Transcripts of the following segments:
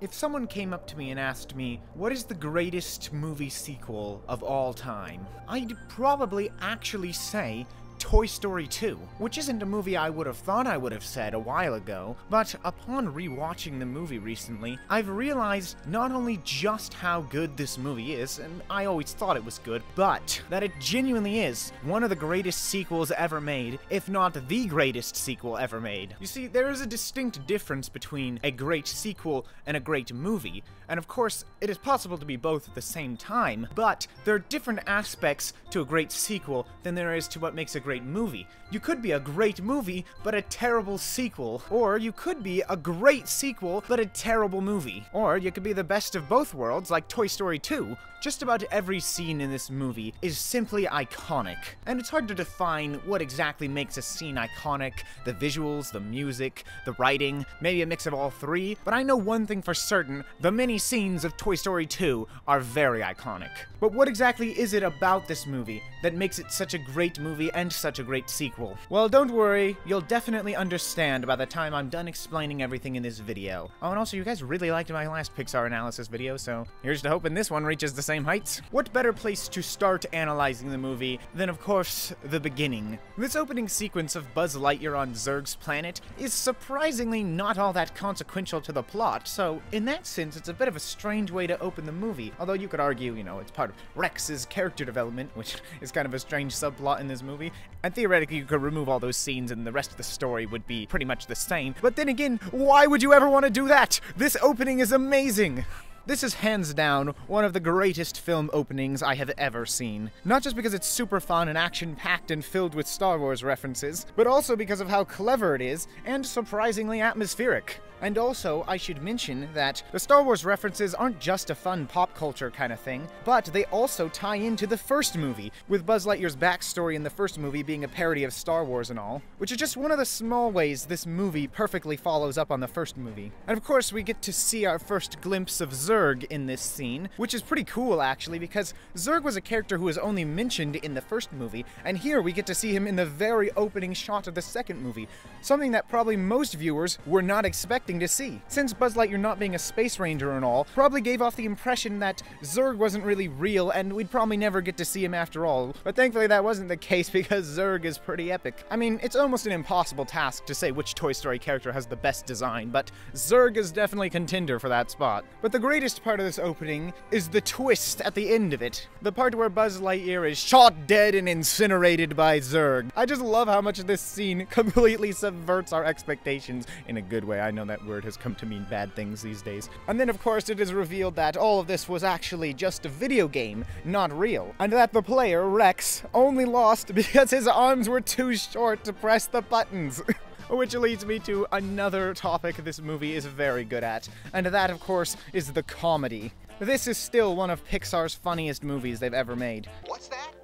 If someone came up to me and asked me, what is the greatest movie sequel of all time? I'd probably actually say Toy Story 2, which isn't a movie I would have thought I would have said a while ago, but upon rewatching the movie recently, I've realized not only just how good this movie is, and I always thought it was good, but that it genuinely is one of the greatest sequels ever made, if not the greatest sequel ever made. You see, there is a distinct difference between a great sequel and a great movie, and of course, it is possible to be both at the same time, but there are different aspects to a great sequel than there is to what makes a great movie. You could be a great movie, but a terrible sequel. Or you could be a great sequel, but a terrible movie. Or you could be the best of both worlds, like Toy Story 2. Just about every scene in this movie is simply iconic. And it's hard to define what exactly makes a scene iconic the visuals, the music, the writing, maybe a mix of all three. But I know one thing for certain the many scenes of Toy Story 2 are very iconic. But what exactly is it about this movie that makes it such a great movie and such a great sequel? Well, don't worry, you'll definitely understand by the time I'm done explaining everything in this video. Oh, and also, you guys really liked my last Pixar analysis video, so here's to hoping this one reaches the same heights. What better place to start analyzing the movie than, of course, the beginning? This opening sequence of Buzz Lightyear on Zurg's planet is surprisingly not all that consequential to the plot, so in that sense, it's a bit of a strange way to open the movie. Although you could argue, you know, it's part of Rex's character development, which is kind of a strange subplot in this movie, and theoretically you could remove all those scenes and the rest of the story would be pretty much the same. But then again, why would you ever want to do that? This opening is amazing! This is hands down one of the greatest film openings I have ever seen. Not just because it's super fun and action packed and filled with Star Wars references, but also because of how clever it is and surprisingly atmospheric. And also, I should mention that the Star Wars references aren't just a fun pop culture kind of thing, but they also tie into the first movie, with Buzz Lightyear's backstory in the first movie being a parody of Star Wars and all, which is just one of the small ways this movie perfectly follows up on the first movie. And of course, we get to see our first glimpse of Zurg in this scene, which is pretty cool actually, because Zurg was a character who was only mentioned in the first movie, and here we get to see him in the very opening shot of the second movie, something that probably most viewers were not expecting to see. Since Buzz Lightyear not being a space ranger and all, probably gave off the impression that Zurg wasn't really real and we'd probably never get to see him after all. But thankfully that wasn't the case because Zurg is pretty epic. I mean, it's almost an impossible task to say which Toy Story character has the best design, but Zurg is definitely a contender for that spot. But the greatest part of this opening is the twist at the end of it. The part where Buzz Lightyear is shot dead and incinerated by Zurg. I just love how much this scene completely subverts our expectations in a good way. I know that word has come to mean bad things these days. And then, of course, it is revealed that all of this was actually just a video game, not real. And that the player, Rex, only lost because his arms were too short to press the buttons. Which leads me to another topic this movie is very good at, and that, of course, is the comedy. This is still one of Pixar's funniest movies they've ever made. What's that?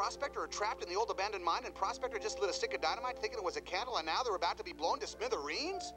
Prospector are trapped in the old abandoned mine, and Prospector just lit a stick of dynamite thinking it was a candle, and now they're about to be blown to smithereens?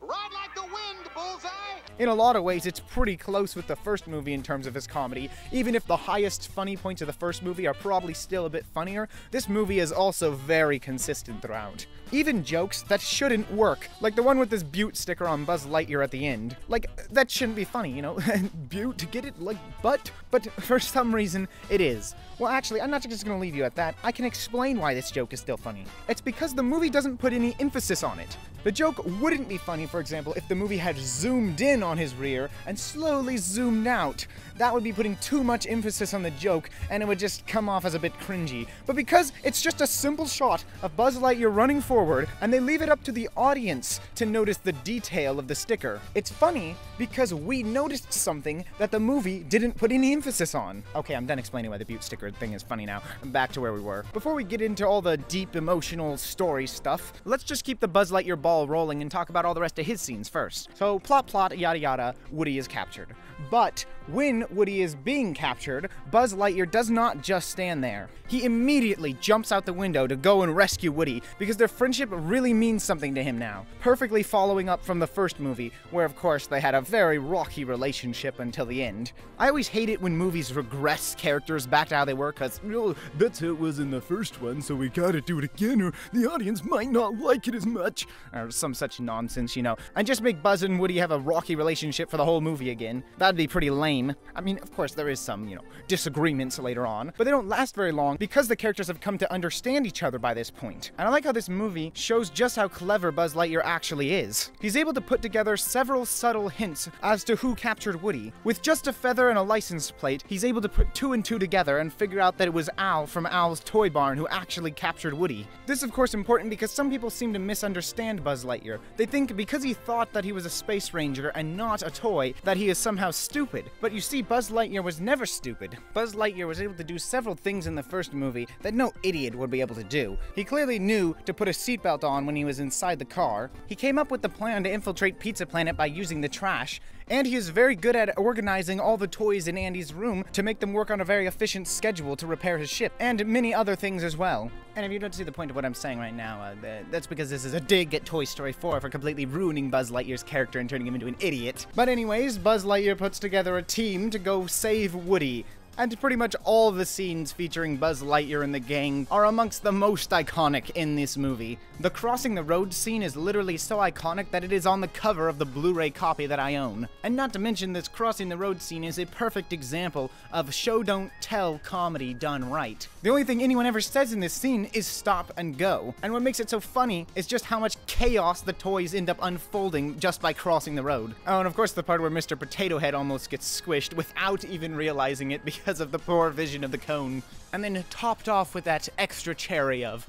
Ride like the wind, Bullseye! In a lot of ways, it's pretty close with the first movie in terms of his comedy. Even if the highest funny points of the first movie are probably still a bit funnier, this movie is also very consistent throughout. Even jokes that shouldn't work, like the one with this Butte sticker on Buzz Lightyear at the end. Like, that shouldn't be funny, you know? Butte, get it? Like, butt? But for some reason, it is. Well, actually, I'm not just gonna leave you at that. I can explain why this joke is still funny. It's because the movie doesn't put any emphasis on it. The joke wouldn't be funny, for example, if the movie had zoomed in on his rear and slowly zoomed out. That would be putting too much emphasis on the joke, and it would just come off as a bit cringy. But because it's just a simple shot of Buzz Lightyear running forward, and they leave it up to the audience to notice the detail of the sticker, it's funny because we noticed something that the movie didn't put any emphasis on. Okay, I'm done explaining why the Butte sticker thing is funny now. I'm Back to where we were. Before we get into all the deep emotional story stuff, let's just keep the Buzz Lightyear ball rolling and talk about all the rest of his scenes first. So, plot, plot, yada yada, Woody is captured. But when Woody is being captured, Buzz Lightyear does not just stand there. He immediately jumps out the window to go and rescue Woody because they're friendship really means something to him now, perfectly following up from the first movie, where of course they had a very rocky relationship until the end. I always hate it when movies regress characters back to how they were, cause Oh, that's how it was in the first one, so we gotta do it again, or the audience might not like it as much. or some such nonsense, you know, and just make Buzz and Woody have a rocky relationship for the whole movie again. That'd be pretty lame. I mean, of course, there is some, you know, disagreements later on, but they don't last very long because the characters have come to understand each other by this point. And I like how this movie shows just how clever Buzz Lightyear actually is. He's able to put together several subtle hints as to who captured Woody. With just a feather and a license plate, he's able to put two and two together and figure out that it was Al from Al's Toy Barn who actually captured Woody. This of course, important because some people seem to misunderstand Buzz Lightyear. They think because he thought that he was a space ranger and not a toy, that he is somehow stupid. But you see, Buzz Lightyear was never stupid. Buzz Lightyear was able to do several things in the first movie that no idiot would be able to do. He clearly knew to put a seatbelt on when he was inside the car. He came up with the plan to infiltrate Pizza Planet by using the trash. And he is very good at organizing all the toys in Andy's room to make them work on a very efficient schedule to repair his ship, and many other things as well. And if you don't see the point of what I'm saying right now, uh, that's because this is a dig at Toy Story 4 for completely ruining Buzz Lightyear's character and turning him into an idiot. But anyways, Buzz Lightyear puts together a team to go save Woody. And pretty much all the scenes featuring Buzz Lightyear and the gang are amongst the most iconic in this movie. The crossing the road scene is literally so iconic that it is on the cover of the Blu ray copy that I own. And not to mention, this crossing the road scene is a perfect example of show don't tell comedy done right. The only thing anyone ever says in this scene is stop and go. And what makes it so funny is just how much chaos the toys end up unfolding just by crossing the road. Oh, and of course, the part where Mr. Potato Head almost gets squished without even realizing it because of the poor vision of the cone. And then topped off with that extra cherry of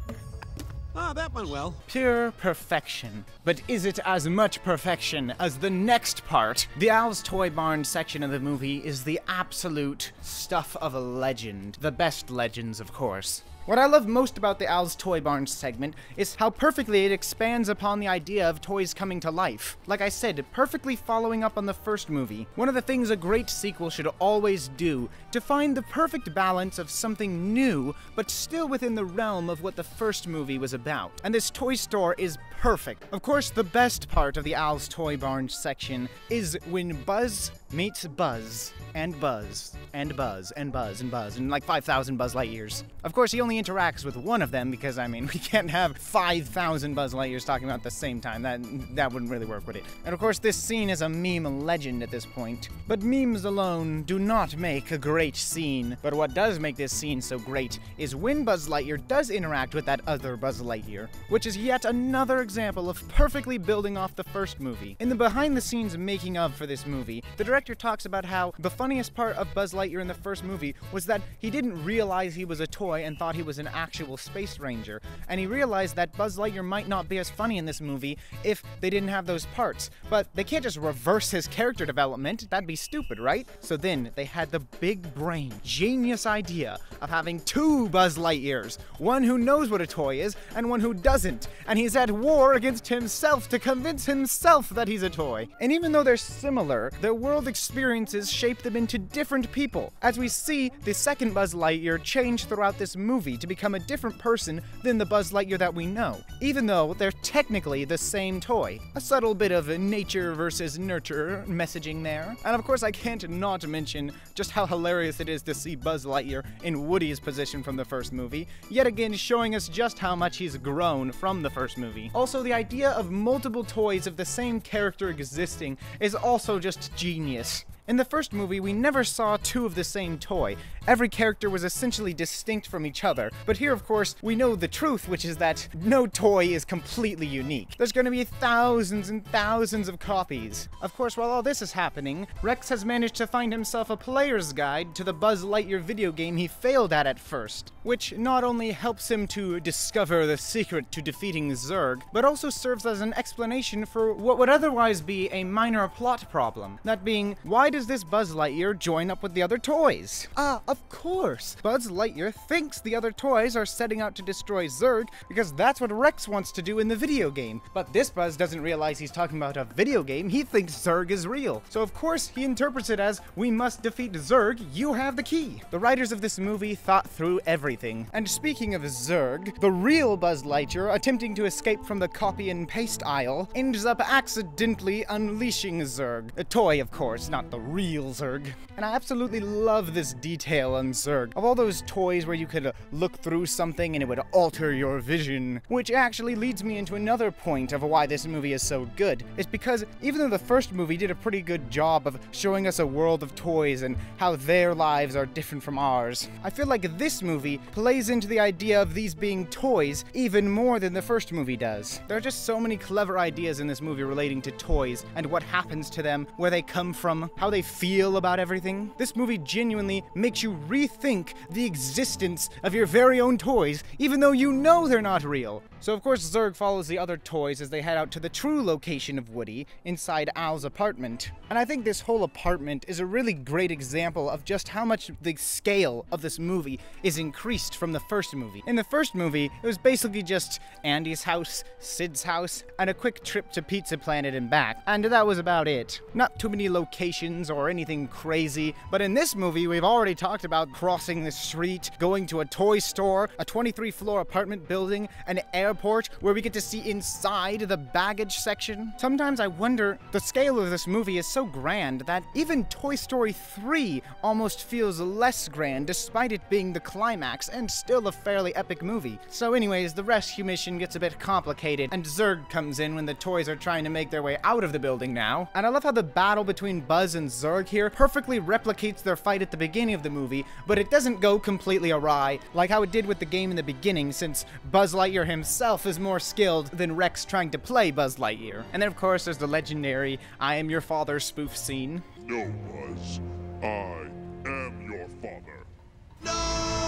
Ah, that went well. pure perfection. But is it as much perfection as the next part? The Al's Toy Barn section of the movie is the absolute stuff of a legend. The best legends, of course. What I love most about the Al's Toy Barn segment is how perfectly it expands upon the idea of toys coming to life. Like I said, perfectly following up on the first movie. One of the things a great sequel should always do to find the perfect balance of something new, but still within the realm of what the first movie was about. And this toy store is perfect. Of course, the best part of the Al's Toy Barn section is when Buzz meets Buzz, and Buzz, and Buzz, and Buzz, and Buzz, and like 5,000 Buzz Lightyears. Of course, he only interacts with one of them because, I mean, we can't have 5,000 Buzz Lightyears talking about at the same time. That, that wouldn't really work, would it? And of course, this scene is a meme legend at this point. But memes alone do not make a great scene. But what does make this scene so great is when Buzz Lightyear does interact with that other Buzz Lightyear, which is yet another example of perfectly building off the first movie. In the behind the scenes making of for this movie, the director talks about how the funniest part of Buzz Lightyear in the first movie was that he didn't realize he was a toy and thought he was an actual space ranger, and he realized that Buzz Lightyear might not be as funny in this movie if they didn't have those parts. But they can't just reverse his character development, that'd be stupid, right? So then they had the big brain, genius idea of having two Buzz Lightyears one who knows what a toy is, and one who doesn't, and he's at war against himself to convince himself that he's a toy. And even though they're similar, their world experiences shape them into different people, as we see the second Buzz Lightyear change throughout this movie to become a different person than the Buzz Lightyear that we know, even though they're technically the same toy. A subtle bit of nature versus nurture messaging there. And of course, I can't not mention just how hilarious it is to see Buzz Lightyear in Woody's position from the first movie, yet again showing us just how much he's grown from the first movie. Also, the idea of multiple toys of the same character existing is also just genius genius. In the first movie, we never saw two of the same toy. Every character was essentially distinct from each other. But here, of course, we know the truth, which is that no toy is completely unique. There's going to be thousands and thousands of copies. Of course, while all this is happening, Rex has managed to find himself a player's guide to the Buzz Lightyear video game he failed at at first, which not only helps him to discover the secret to defeating Zurg, but also serves as an explanation for what would otherwise be a minor plot problem. That being, why does does this Buzz Lightyear join up with the other toys? Ah, of course! Buzz Lightyear thinks the other toys are setting out to destroy Zurg because that's what Rex wants to do in the video game. But this Buzz doesn't realize he's talking about a video game, he thinks Zurg is real. So of course he interprets it as, we must defeat Zurg, you have the key. The writers of this movie thought through everything. And speaking of Zurg, the real Buzz Lightyear, attempting to escape from the copy and paste aisle, ends up accidentally unleashing Zurg. A toy, of course, not the real Zurg. And I absolutely love this detail on Zurg. Of all those toys where you could look through something and it would alter your vision, which actually leads me into another point of why this movie is so good. It's because even though the first movie did a pretty good job of showing us a world of toys and how their lives are different from ours, I feel like this movie plays into the idea of these being toys even more than the first movie does. There are just so many clever ideas in this movie relating to toys and what happens to them, where they come from, how they feel about everything. This movie genuinely makes you rethink the existence of your very own toys, even though you know they're not real. So, of course, Zurg follows the other toys as they head out to the true location of Woody, inside Al's apartment. And I think this whole apartment is a really great example of just how much the scale of this movie is increased from the first movie. In the first movie, it was basically just Andy's house, Sid's house, and a quick trip to Pizza Planet and back. And that was about it. Not too many locations or anything crazy, but in this movie, we've already talked about crossing the street, going to a toy store, a 23 floor apartment building, an airport where we get to see inside the baggage section. Sometimes I wonder the scale of this movie is so grand that even Toy Story 3 almost feels less grand despite it being the climax and still a fairly epic movie. So, anyways, the rescue mission gets a bit complicated, and Zurg comes in when the toys are trying to make their way out of the building now. And I love how the battle between Buzz and Zurg here perfectly replicates their fight at the beginning of the movie, but it doesn't go completely awry, like how it did with the game in the beginning, since Buzz Lightyear himself is more skilled than Rex trying to play Buzz Lightyear. And then, of course, there's the legendary I Am Your Father spoof scene. No, Buzz. I am your father.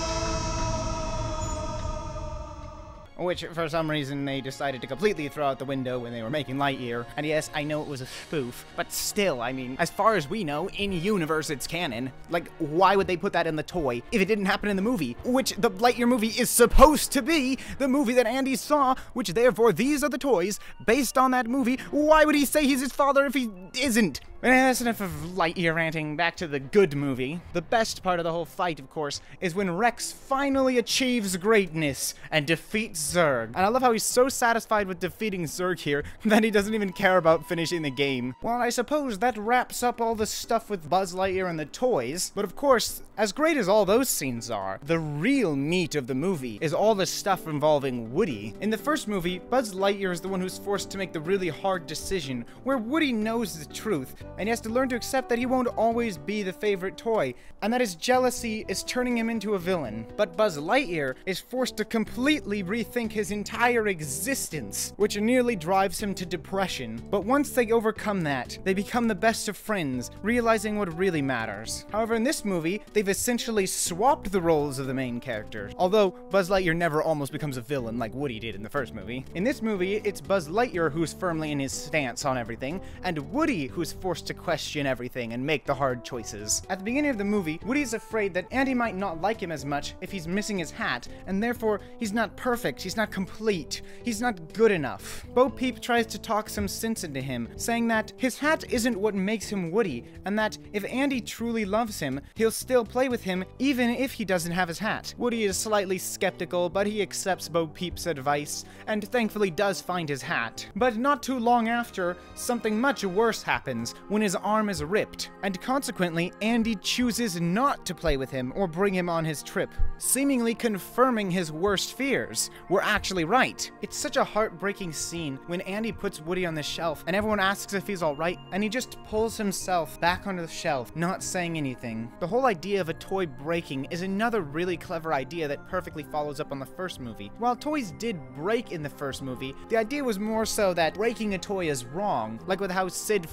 Which for some reason they decided to completely throw out the window when they were making Lightyear. And yes, I know it was a spoof, but still, I mean, as far as we know, in universe it's canon. Like, why would they put that in the toy if it didn't happen in the movie? Which the Lightyear movie is supposed to be the movie that Andy saw, which therefore these are the toys based on that movie. Why would he say he's his father if he isn't? Eh, that's enough of Lightyear ranting. Back to the good movie. The best part of the whole fight, of course, is when Rex finally achieves greatness and defeats Zurg. And I love how he's so satisfied with defeating Zurg here that he doesn't even care about finishing the game. Well, I suppose that wraps up all the stuff with Buzz Lightyear and the toys. But of course, as great as all those scenes are, the real meat of the movie is all the stuff involving Woody. In the first movie, Buzz Lightyear is the one who's forced to make the really hard decision, where Woody knows the truth, and he has to learn to accept that he won't always be the favorite toy, and that his jealousy is turning him into a villain. But Buzz Lightyear is forced to completely rethink his entire existence, which nearly drives him to depression. But once they overcome that, they become the best of friends, realizing what really matters. However, in this movie, they've essentially swapped the roles of the main characters, although Buzz Lightyear never almost becomes a villain like Woody did in the first movie. In this movie, it's Buzz Lightyear who's firmly in his stance on everything, and Woody who's forced to question everything and make the hard choices. At the beginning of the movie, Woody's afraid that Andy might not like him as much if he's missing his hat, and therefore he's not perfect, he's not complete, he's not good enough. Bo Peep tries to talk some sense into him, saying that his hat isn't what makes him Woody, and that if Andy truly loves him, he'll still play with him even if he doesn't have his hat. Woody is slightly skeptical, but he accepts Bo Peep's advice, and thankfully does find his hat. But not too long after, something much worse happens when his arm is ripped, and consequently, Andy chooses not to play with him or bring him on his trip, seemingly confirming his worst fears were actually right. It's such a heartbreaking scene when Andy puts Woody on the shelf and everyone asks if he's alright, and he just pulls himself back onto the shelf, not saying anything. The whole idea of a toy breaking is another really clever idea that perfectly follows up on the first movie. While toys did break in the first movie, the idea was more so that breaking a toy is wrong, like with how Sid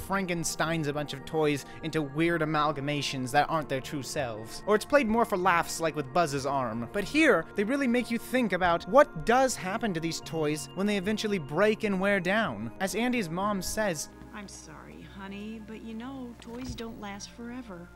Frankenstein's a bunch of toys into weird amalgamations that aren't their true selves. Or it's played more for laughs like with Buzz's arm. But here, they really make you think about what does happen to these toys when they eventually break and wear down. As Andy's mom says, I'm sorry, honey, but you know, toys don't last forever.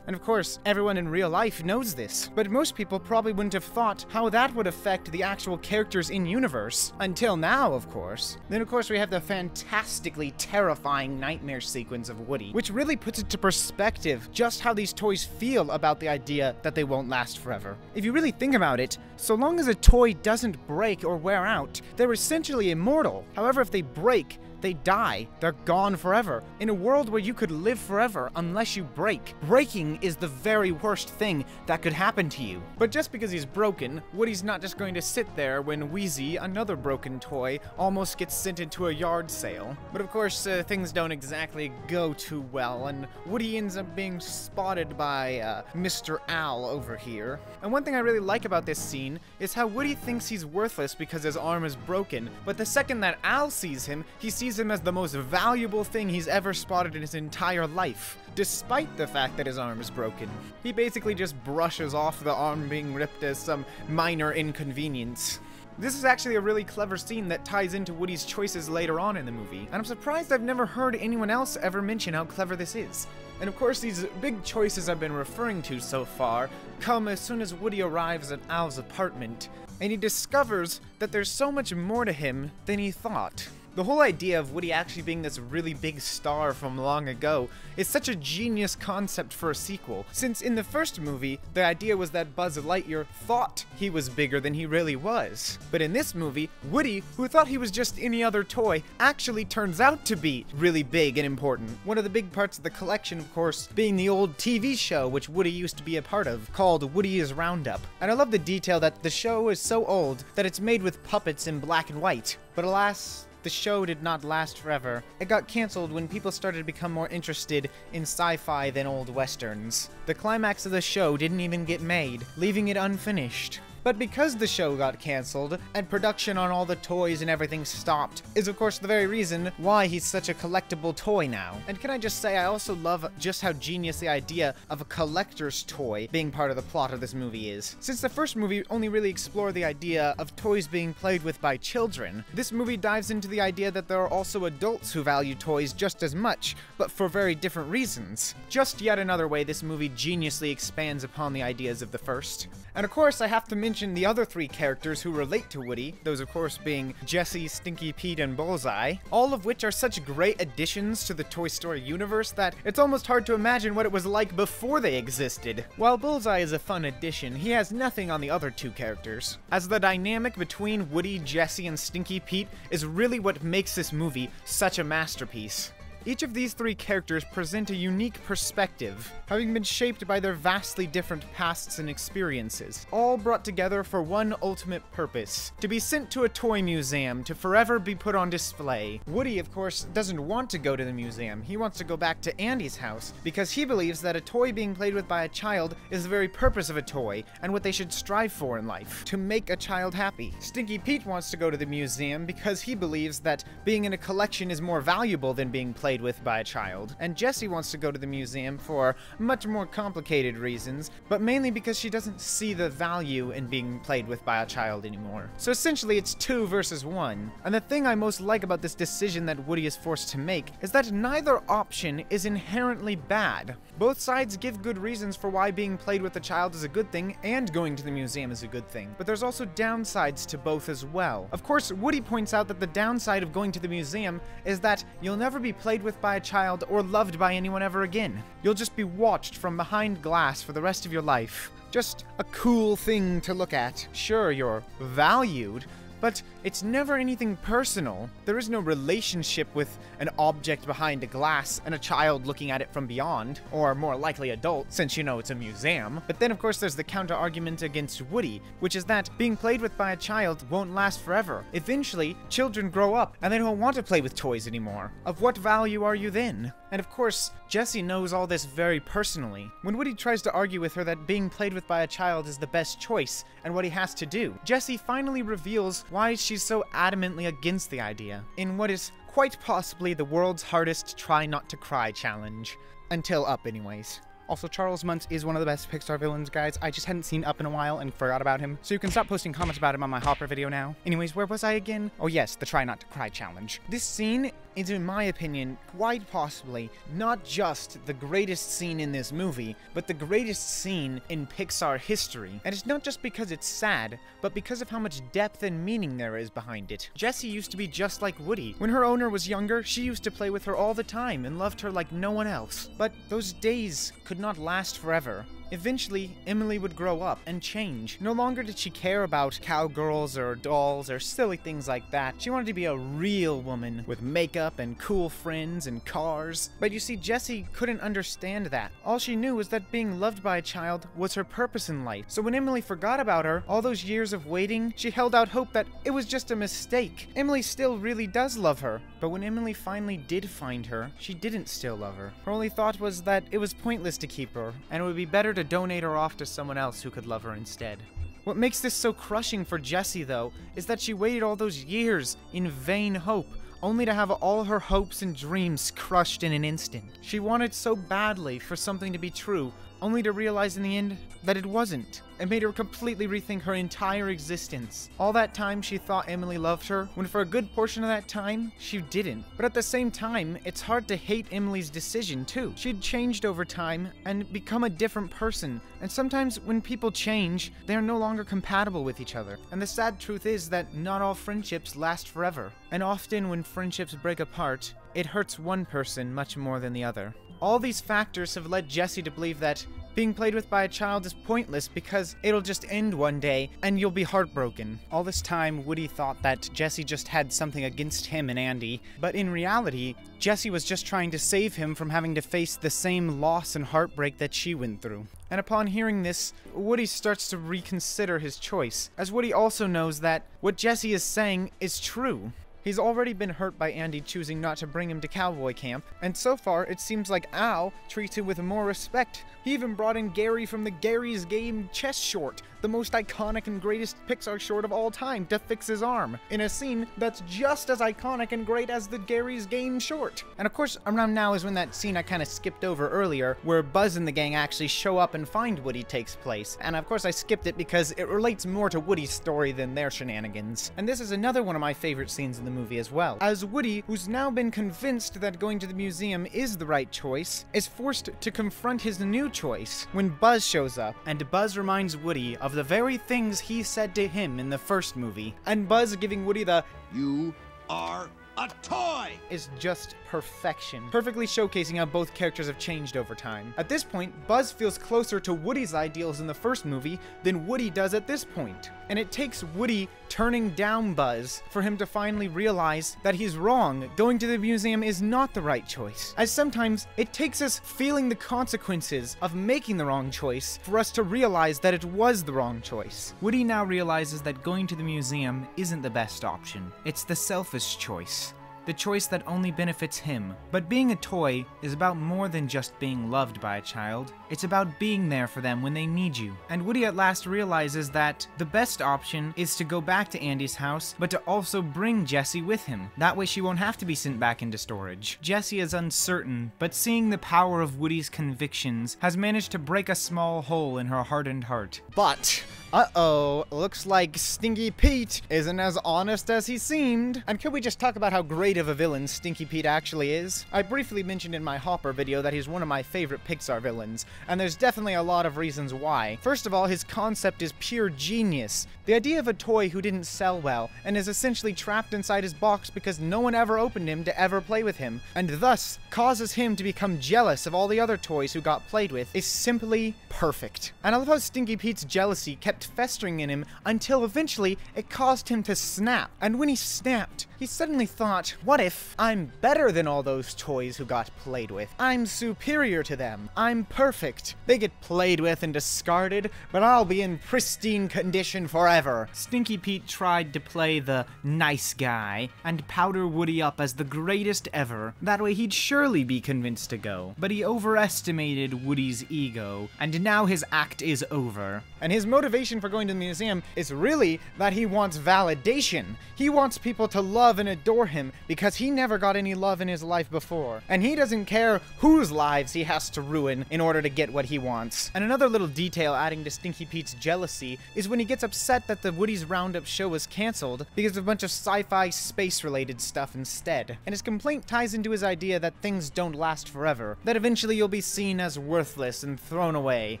And of course, everyone in real life knows this, but most people probably wouldn't have thought how that would affect the actual characters in universe. Until now, of course. Then of course we have the fantastically terrifying nightmare sequence of Woody, which really puts into perspective just how these toys feel about the idea that they won't last forever. If you really think about it, so long as a toy doesn't break or wear out, they're essentially immortal. However, if they break, they die. They're gone forever. In a world where you could live forever unless you break, breaking is the very worst thing that could happen to you. But just because he's broken, Woody's not just going to sit there when Wheezy, another broken toy, almost gets sent into a yard sale. But of course, uh, things don't exactly go too well, and Woody ends up being spotted by uh, Mr. Al over here. And one thing I really like about this scene is how Woody thinks he's worthless because his arm is broken, but the second that Al sees him, he sees him as the most valuable thing he's ever spotted in his entire life, despite the fact that his arm is broken. He basically just brushes off the arm being ripped as some minor inconvenience. This is actually a really clever scene that ties into Woody's choices later on in the movie, and I'm surprised I've never heard anyone else ever mention how clever this is. And of course, these big choices I've been referring to so far come as soon as Woody arrives at Al's apartment, and he discovers that there's so much more to him than he thought. The whole idea of Woody actually being this really big star from long ago is such a genius concept for a sequel, since in the first movie, the idea was that Buzz Lightyear thought he was bigger than he really was. But in this movie, Woody, who thought he was just any other toy, actually turns out to be really big and important. One of the big parts of the collection, of course, being the old TV show which Woody used to be a part of, called Woody's Roundup. And I love the detail that the show is so old that it's made with puppets in black and white. But alas, the show did not last forever. It got cancelled when people started to become more interested in sci-fi than old westerns. The climax of the show didn't even get made, leaving it unfinished. But because the show got cancelled, and production on all the toys and everything stopped, is of course the very reason why he's such a collectible toy now. And can I just say, I also love just how genius the idea of a collector's toy being part of the plot of this movie is. Since the first movie only really explored the idea of toys being played with by children, this movie dives into the idea that there are also adults who value toys just as much, but for very different reasons. Just yet another way this movie geniusly expands upon the ideas of the first. And of course, I have to mention the other three characters who relate to Woody, those of course being Jessie, Stinky Pete, and Bullseye, all of which are such great additions to the Toy Story universe that it's almost hard to imagine what it was like before they existed. While Bullseye is a fun addition, he has nothing on the other two characters, as the dynamic between Woody, Jessie, and Stinky Pete is really what makes this movie such a masterpiece. Each of these three characters present a unique perspective, having been shaped by their vastly different pasts and experiences, all brought together for one ultimate purpose to be sent to a toy museum to forever be put on display. Woody, of course, doesn't want to go to the museum. He wants to go back to Andy's house because he believes that a toy being played with by a child is the very purpose of a toy and what they should strive for in life to make a child happy. Stinky Pete wants to go to the museum because he believes that being in a collection is more valuable than being played with by a child. And Jessie wants to go to the museum for much more complicated reasons, but mainly because she doesn't see the value in being played with by a child anymore. So essentially, it's two versus one. And the thing I most like about this decision that Woody is forced to make is that neither option is inherently bad. Both sides give good reasons for why being played with a child is a good thing and going to the museum is a good thing, but there's also downsides to both as well. Of course, Woody points out that the downside of going to the museum is that you'll never be played with by a child or loved by anyone ever again. You'll just be watched from behind glass for the rest of your life. Just a cool thing to look at. Sure, you're valued, but it's never anything personal. There is no relationship with an object behind a glass and a child looking at it from beyond, or more likely adult, since you know it's a museum. But then, of course, there's the counter argument against Woody, which is that being played with by a child won't last forever. Eventually, children grow up and they don't want to play with toys anymore. Of what value are you then? And of course, Jessie knows all this very personally. When Woody tries to argue with her that being played with by a child is the best choice and what he has to do, Jessie finally reveals why she's so adamantly against the idea, in what is quite possibly the world's hardest try not to cry challenge. Until up, anyways. Also, Charles Muntz is one of the best Pixar villains, guys. I just hadn't seen Up in a while and forgot about him. So you can stop posting comments about him on my Hopper video now. Anyways, where was I again? Oh yes, the Try Not to Cry challenge. This scene is, in my opinion, quite possibly not just the greatest scene in this movie, but the greatest scene in Pixar history. And it's not just because it's sad, but because of how much depth and meaning there is behind it. Jessie used to be just like Woody. When her owner was younger, she used to play with her all the time and loved her like no one else. But those days could not last forever. Eventually, Emily would grow up and change. No longer did she care about cowgirls or dolls or silly things like that. She wanted to be a real woman with makeup and cool friends and cars. But you see, Jessie couldn't understand that. All she knew was that being loved by a child was her purpose in life. So when Emily forgot about her, all those years of waiting, she held out hope that it was just a mistake. Emily still really does love her. But when Emily finally did find her, she didn't still love her. Her only thought was that it was pointless to keep her, and it would be better to donate her off to someone else who could love her instead. What makes this so crushing for Jessie, though, is that she waited all those years in vain hope, only to have all her hopes and dreams crushed in an instant. She wanted so badly for something to be true, only to realize in the end that it wasn't. It made her completely rethink her entire existence. All that time she thought Emily loved her, when for a good portion of that time, she didn't. But at the same time, it's hard to hate Emily's decision too. She'd changed over time and become a different person, and sometimes when people change, they are no longer compatible with each other. And the sad truth is that not all friendships last forever. And often when friendships break apart, it hurts one person much more than the other. All these factors have led Jessie to believe that being played with by a child is pointless because it'll just end one day and you'll be heartbroken. All this time, Woody thought that Jessie just had something against him and Andy, but in reality, Jessie was just trying to save him from having to face the same loss and heartbreak that she went through. And upon hearing this, Woody starts to reconsider his choice, as Woody also knows that what Jessie is saying is true. He's already been hurt by Andy choosing not to bring him to cowboy camp, and so far it seems like Al treats him with more respect. He even brought in Geri from the Geri's Game chess short, the most iconic and greatest Pixar short of all time, to fix his arm, in a scene that's just as iconic and great as the Geri's Game short. And of course, around now is when that scene I kind of skipped over earlier, where Buzz and the gang actually show up and find Woody takes place. And of course I skipped it because it relates more to Woody's story than their shenanigans. And this is another one of my favorite scenes in the movie as well, as Woody, who's now been convinced that going to the museum is the right choice, is forced to confront his new choice when Buzz shows up, and Buzz reminds Woody of the very things he said to him in the first movie, and Buzz giving Woody the You are a toy! is just perfection, perfectly showcasing how both characters have changed over time. At this point, Buzz feels closer to Woody's ideals in the first movie than Woody does at this point. And it takes Woody turning down Buzz for him to finally realize that he's wrong. Going to the museum is not the right choice. As sometimes it takes us feeling the consequences of making the wrong choice for us to realize that it was the wrong choice. Woody now realizes that going to the museum isn't the best option. It's the selfish choice the choice that only benefits him. But being a toy is about more than just being loved by a child. It's about being there for them when they need you. And Woody at last realizes that the best option is to go back to Andy's house, but to also bring Jessie with him. That way she won't have to be sent back into storage. Jessie is uncertain, but seeing the power of Woody's convictions has managed to break a small hole in her hardened heart. But uh-oh, looks like Stinky Pete isn't as honest as he seemed. And could we just talk about how great of a villain Stinky Pete actually is? I briefly mentioned in my Hopper video that he's one of my favorite Pixar villains, and there's definitely a lot of reasons why. First of all, his concept is pure genius. The idea of a toy who didn't sell well, and is essentially trapped inside his box because no one ever opened him to ever play with him, and thus causes him to become jealous of all the other toys who got played with, is simply perfect. And I love how Stinky Pete's jealousy kept festering in him until eventually it caused him to snap. And when he snapped, he suddenly thought, what if I'm better than all those toys who got played with? I'm superior to them. I'm perfect. They get played with and discarded, but I'll be in pristine condition forever. Stinky Pete tried to play the nice guy and powder Woody up as the greatest ever. That way he'd surely be convinced to go. But he overestimated Woody's ego, and now his act is over. And his motivation for going to the museum is really that he wants validation. He wants people to love and adore him because he never got any love in his life before, and he doesn't care whose lives he has to ruin in order to get what he wants. And another little detail adding to Stinky Pete's jealousy is when he gets upset that the Woody's Roundup show was cancelled because of a bunch of sci-fi space-related stuff instead. And his complaint ties into his idea that things don't last forever, that eventually you'll be seen as worthless and thrown away.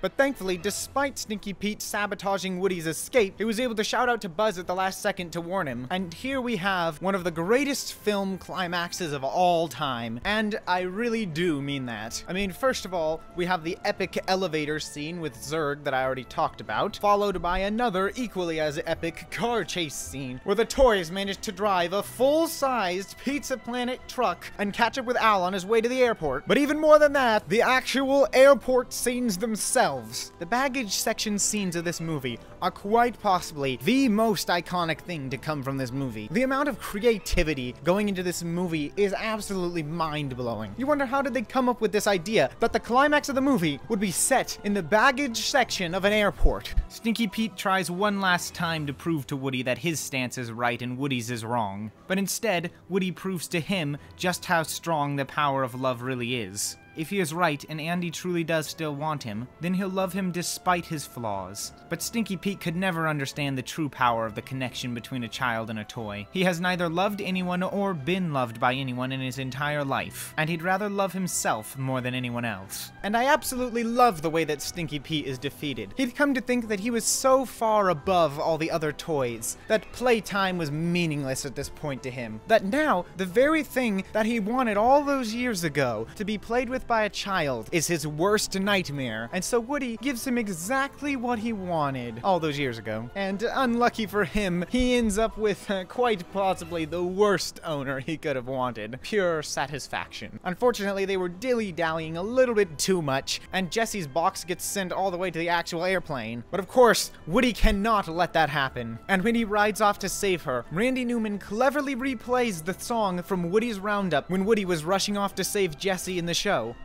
But thankfully, despite Stinky Pete sabotaging Woody's escape, he was able to shout out to Buzz at the last second to warn him. And here we have one of the greatest film climaxes of all time. And I really do mean that. I mean, first of all, we have the epic elevator scene with Zurg that I already talked about, followed by another equally as epic car chase scene, where the toys manage to drive a full-sized Pizza Planet truck and catch up with Al on his way to the airport. But even more than that, the actual airport scenes themselves. The baggage section scenes of this movie are quite possibly the most iconic thing to come from this movie. The amount of creativity going into this movie is absolutely mind-blowing. You wonder how did they come up with this idea that the climax of the movie would be set in the baggage section of an airport. Stinky Pete tries one last time to prove to Woody that his stance is right and Woody's is wrong. But instead, Woody proves to him just how strong the power of love really is. If he is right and Andy truly does still want him, then he'll love him despite his flaws. But Stinky Pete could never understand the true power of the connection between a child and a toy. He has neither loved anyone or been loved by anyone in his entire life, and he'd rather love himself more than anyone else. And I absolutely love the way that Stinky Pete is defeated. He'd come to think that he was so far above all the other toys, that playtime was meaningless at this point to him, that now, the very thing that he wanted all those years ago, to be played with by a child is his worst nightmare. And so Woody gives him exactly what he wanted all those years ago. And unlucky for him, he ends up with uh, quite possibly the worst owner he could have wanted. Pure satisfaction. Unfortunately, they were dilly-dallying a little bit too much, and Jessie's box gets sent all the way to the actual airplane. But of course, Woody cannot let that happen. And when he rides off to save her, Randy Newman cleverly replays the song from Woody's Roundup when Woody was rushing off to save Jesse in the show.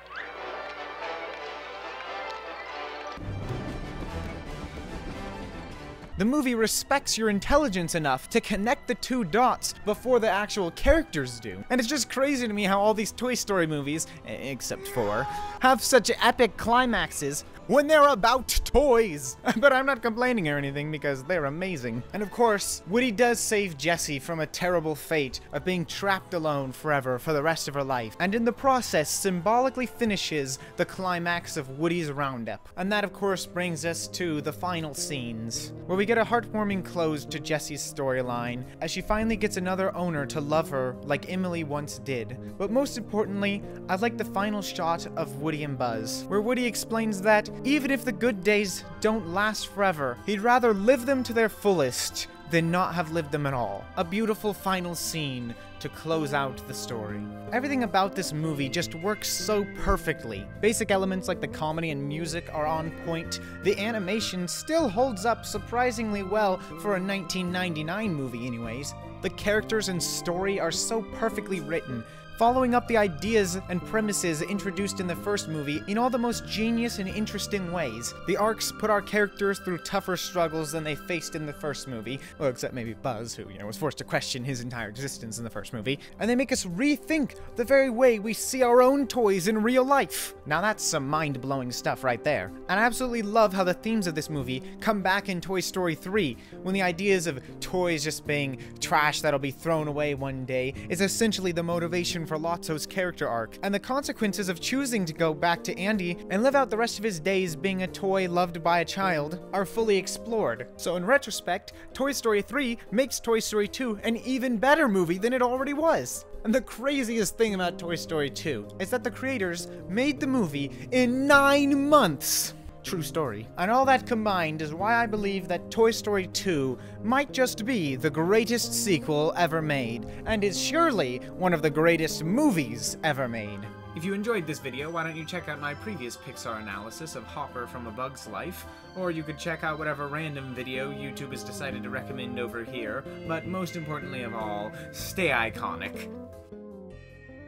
The movie respects your intelligence enough to connect the two dots before the actual characters do. And it's just crazy to me how all these Toy Story movies, except for, have such epic climaxes when they're about toys. but I'm not complaining or anything because they're amazing. And of course, Woody does save Jessie from a terrible fate of being trapped alone forever for the rest of her life, and in the process symbolically finishes the climax of Woody's Roundup. And that of course brings us to the final scenes, where we get a heartwarming close to Jessie's storyline, as she finally gets another owner to love her like Emily once did. But most importantly, I like the final shot of Woody and Buzz, where Woody explains that even if the good days don't last forever, he'd rather live them to their fullest than not have lived them at all. A beautiful final scene to close out the story. Everything about this movie just works so perfectly. Basic elements like the comedy and music are on point. The animation still holds up surprisingly well for a 1999 movie anyways. The characters and story are so perfectly written, following up the ideas and premises introduced in the first movie in all the most genius and interesting ways. The arcs put our characters through tougher struggles than they faced in the first movie, well, except maybe Buzz, who, you know, was forced to question his entire existence in the first movie, and they make us rethink the very way we see our own toys in real life. Now that's some mind-blowing stuff right there. And I absolutely love how the themes of this movie come back in Toy Story 3, when the ideas of toys just being trash that'll be thrown away one day is essentially the motivation for Lotso's character arc, and the consequences of choosing to go back to Andy and live out the rest of his days being a toy loved by a child are fully explored. So in retrospect, Toy Story 3 makes Toy Story 2 an even better movie than it already was. And the craziest thing about Toy Story 2 is that the creators made the movie in nine months. True story. And all that combined is why I believe that Toy Story 2 might just be the greatest sequel ever made, and is surely one of the greatest movies ever made. If you enjoyed this video, why don't you check out my previous Pixar analysis of Hopper from A Bug's Life, or you could check out whatever random video YouTube has decided to recommend over here, but most importantly of all, stay iconic.